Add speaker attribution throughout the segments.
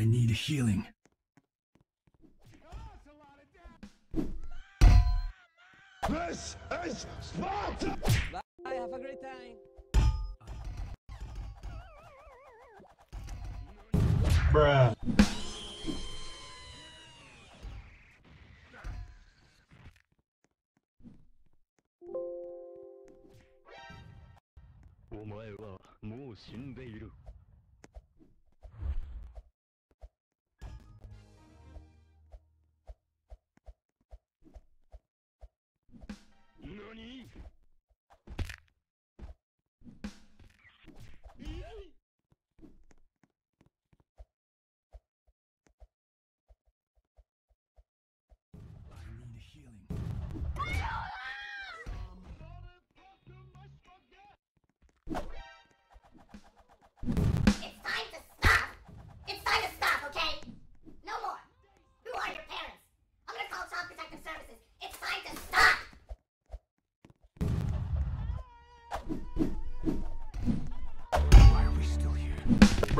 Speaker 1: I need healing.
Speaker 2: This is Sparta!
Speaker 3: Bye, have a great time.
Speaker 2: Bruh.
Speaker 3: Omae.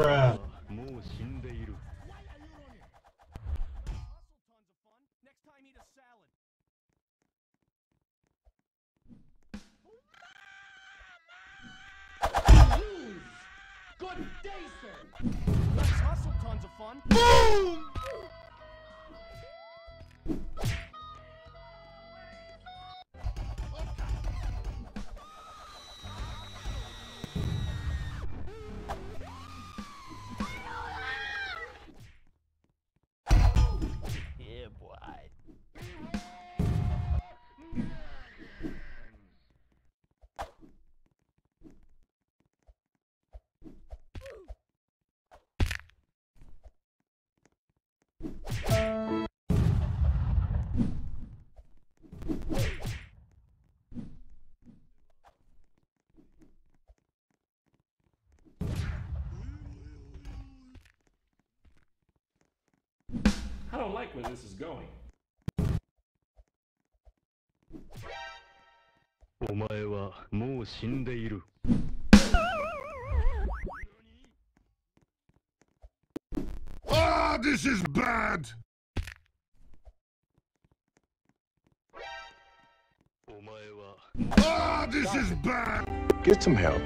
Speaker 3: Salad.
Speaker 4: Good day, sir.
Speaker 3: Nice hustle, tons of fun.
Speaker 5: Yeah,
Speaker 4: I don't like where this is going.
Speaker 5: お前はもう死んでいる。
Speaker 2: Ah, this is bad!
Speaker 5: お前は
Speaker 2: Ah, this is bad!
Speaker 6: Get some help.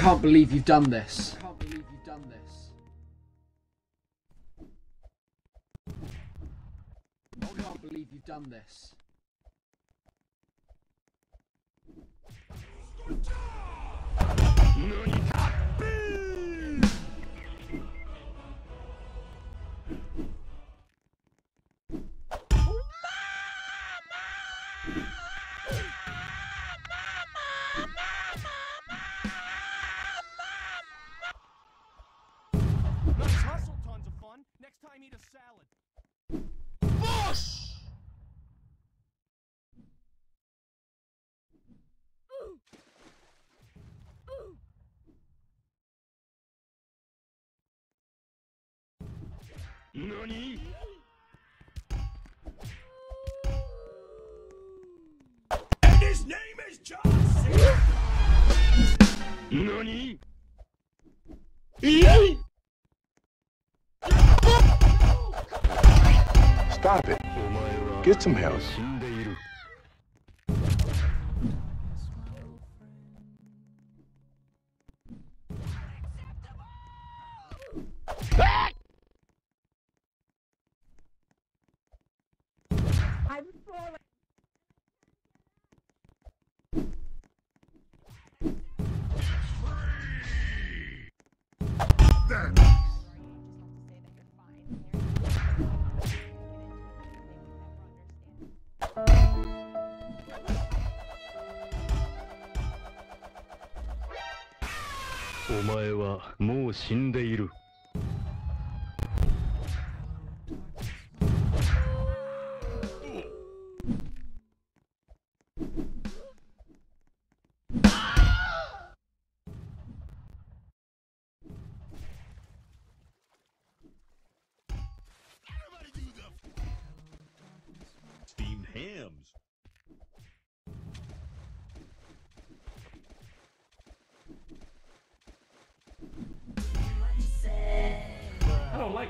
Speaker 7: Can't
Speaker 8: believe you've done this. I can't believe you've done this.
Speaker 5: NANI?!
Speaker 2: AND HIS NAME IS JOHN C!
Speaker 5: NANI?!
Speaker 6: Stop it. Get some help.
Speaker 5: お前はもう死んでいる。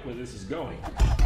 Speaker 4: Like where this is going.